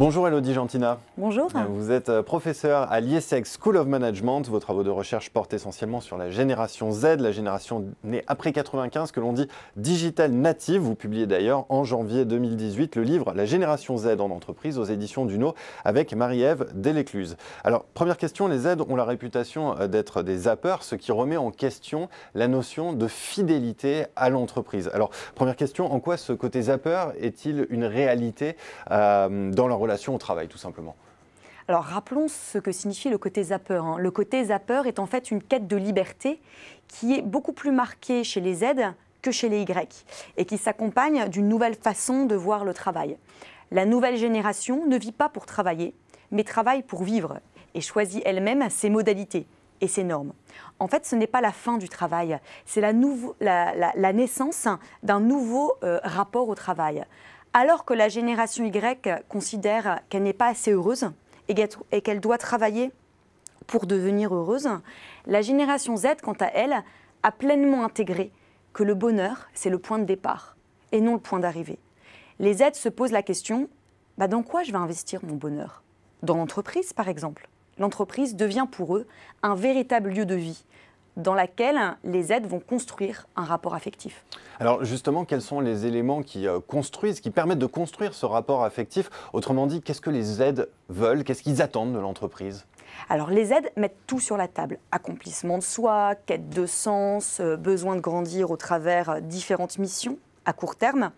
Bonjour Elodie Gentina. Bonjour. Vous êtes euh, professeur à l'IESEC School of Management. Vos travaux de recherche portent essentiellement sur la génération Z, la génération née après 95 que l'on dit digital native. Vous publiez d'ailleurs en janvier 2018 le livre La génération Z en entreprise aux éditions Duno avec Marie-Ève Delécluse. Alors première question, les Z ont la réputation euh, d'être des zappers, ce qui remet en question la notion de fidélité à l'entreprise. Alors première question, en quoi ce côté zapper est-il une réalité euh, dans leur relation au travail, tout simplement alors rappelons ce que signifie le côté zapper. Hein. Le côté zapper est en fait une quête de liberté qui est beaucoup plus marquée chez les Z que chez les Y et qui s'accompagne d'une nouvelle façon de voir le travail. La nouvelle génération ne vit pas pour travailler, mais travaille pour vivre et choisit elle-même ses modalités et ses normes. En fait, ce n'est pas la fin du travail, c'est la, naissance d'un nouveau euh, rapport au travail. Alors que la génération Y considère qu'elle n'est pas assez heureuse et qu'elle doit travailler pour devenir heureuse, la génération Z, quant à elle, a pleinement intégré que le bonheur, c'est le point de départ et non le point d'arrivée. Les Z se posent la question, bah dans quoi je vais investir mon bonheur? Dans l'entreprise, par exemple. L'entreprise devient pour eux un véritable lieu de vie, dans laquelle les aides vont construire un rapport affectif. Alors justement, quels sont les éléments qui euh, construisent, qui permettent de construire ce rapport affectif? Autrement dit, qu'est-ce que les aides veulent? Qu'est-ce qu'ils attendent de l'entreprise? Alors les aides mettent tout sur la table. Accomplissement de soi, quête de sens, euh, besoin de grandir au travers euh, différentes missions à court terme.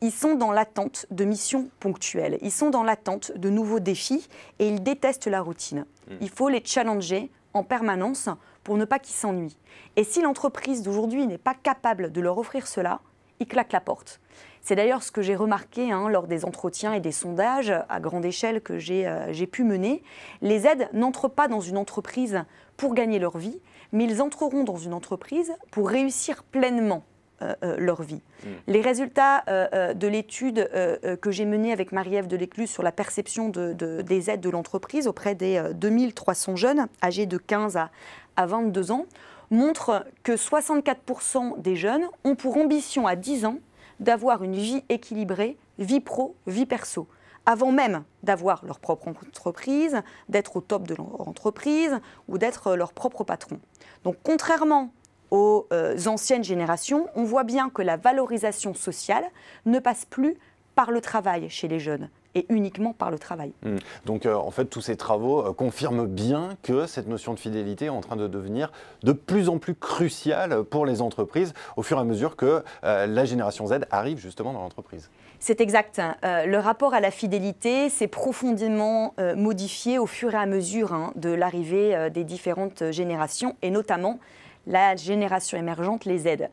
Ils sont dans l'attente de missions ponctuelles. Ils sont dans l'attente de nouveaux défis et ils détestent la routine. Hmm. Il faut les challenger en permanence pour ne pas qu'ils s'ennuient. Et si l'entreprise d'aujourd'hui n'est pas capable de leur offrir cela, ils claquent la porte. C'est d'ailleurs ce que j'ai remarqué hein, lors des entretiens et des sondages à grande échelle que euh, j'ai pu mener. Les aides n'entrent pas dans une entreprise pour gagner leur vie, mais ils entreront dans une entreprise pour réussir pleinement leur vie. Mm. Les résultats euh, de l'étude que j'ai menée avec Marie-Ève Delécluse sur la perception des aides de l'entreprise auprès des 2300 jeunes âgés de 15 à, à 22 ans montrent que 64% des jeunes ont pour ambition à 10 ans d'avoir une vie équilibrée, vie pro, vie perso avant même d'avoir leur propre entreprise, d'être au top de leur entreprise ou d'être leur propre patron. Donc contrairement aux euh, anciennes générations, on voit bien que la valorisation sociale ne passe plus par le travail chez les jeunes et uniquement par le travail. Hmm. Donc euh, en fait, tous ces travaux euh, confirment bien que cette notion de fidélité est en train de devenir de plus en plus cruciale pour les entreprises au fur et à mesure que la génération Z arrive justement dans l'entreprise. C'est exact. le rapport à la fidélité s'est profondément modifié au fur et à mesure hein, de l'arrivée des différentes générations et notamment la génération émergente les aide.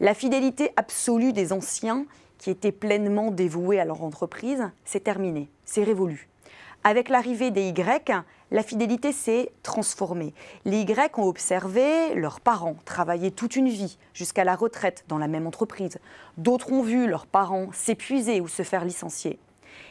La fidélité absolue des anciens, qui étaient pleinement dévoués à leur entreprise, c'est terminé, c'est révolu. Avec l'arrivée des Y, la fidélité s'est transformée. Les Y ont observé leurs parents travailler toute une vie jusqu'à la retraite dans la même entreprise. D'autres ont vu leurs parents s'épuiser ou se faire licencier.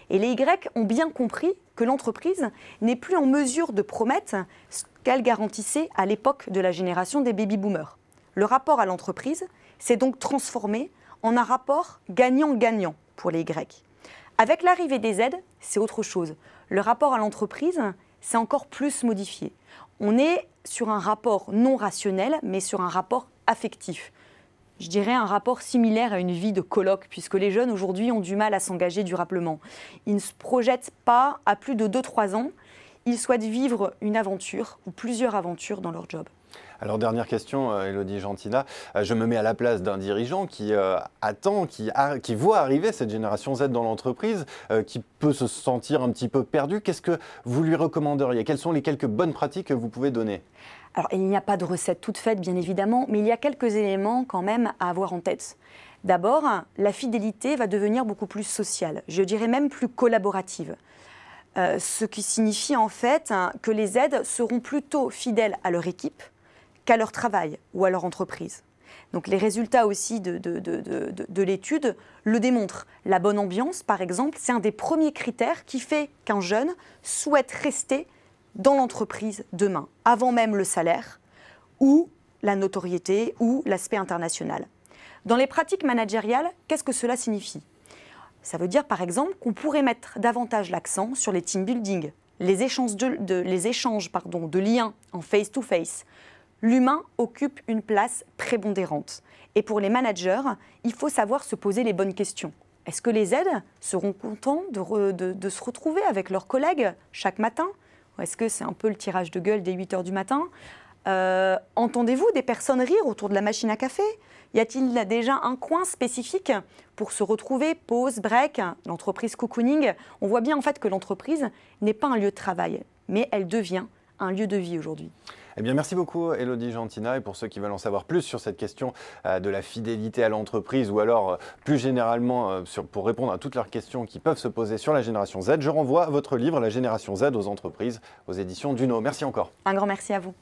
Et les Y ont bien compris que l'entreprise n'est plus en mesure de promettre ce qu'elle garantissait à l'époque de la génération des baby-boomers. Le rapport à l'entreprise s'est donc transformé en un rapport gagnant-gagnant pour les Y. Avec l'arrivée des aides, c'est autre chose. Le rapport à l'entreprise s'est encore plus modifié. On est sur un rapport non rationnel, mais sur un rapport affectif je dirais, un rapport similaire à une vie de colloque, puisque les jeunes aujourd'hui ont du mal à s'engager durablement. Ils ne se projettent pas à plus de 2-3 ans, ils souhaitent vivre une aventure ou plusieurs aventures dans leur job. Alors dernière question, euh, Elodie Gentina. Euh, je me mets à la place d'un dirigeant qui euh, attend, qui, voit arriver cette génération Z dans l'entreprise, qui peut se sentir un petit peu perdu. Qu'est-ce que vous lui recommanderiez? Quelles sont les quelques bonnes pratiques que vous pouvez donner? Alors, il n'y a pas de recette toute faite, bien évidemment, mais il y a quelques éléments quand même à avoir en tête. D'abord, la fidélité va devenir beaucoup plus sociale, je dirais même plus collaborative. Ce qui signifie en fait hein, que les aides seront plutôt fidèles à leur équipe qu'à leur travail ou à leur entreprise. Donc les résultats aussi de, de l'étude le démontrent. La bonne ambiance, par exemple, c'est un des premiers critères qui fait qu'un jeune souhaite rester dans l'entreprise demain, avant même le salaire ou la notoriété ou l'aspect international. Dans les pratiques managériales, qu'est-ce que cela signifie? Ça veut dire par exemple qu'on pourrait mettre davantage l'accent sur les team building, les échanges de, les échanges, pardon, de liens en face-to-face. L'humain occupe une place prépondérante. Et pour les managers, il faut savoir se poser les bonnes questions. Est-ce que les aides seront contents de, se retrouver avec leurs collègues chaque matin? Ou est-ce que c'est un peu le tirage de gueule dès 8 heures du matin? Euh, Entendez-vous des personnes rire autour de la machine à café? Y a-t-il déjà un coin spécifique pour se retrouver, pause, break, l'entreprise cocooning? On voit bien en fait que l'entreprise n'est pas un lieu de travail, mais elle devient un lieu de vie aujourd'hui. Eh bien, merci beaucoup, Elodie Gentina. Et pour ceux qui veulent en savoir plus sur cette question euh, de la fidélité à l'entreprise ou alors euh, plus généralement euh, pour répondre à toutes leurs questions qui peuvent se poser sur la génération Z, je renvoie votre livre La génération Z aux entreprises aux éditions Duno. Merci encore. Un grand merci à vous.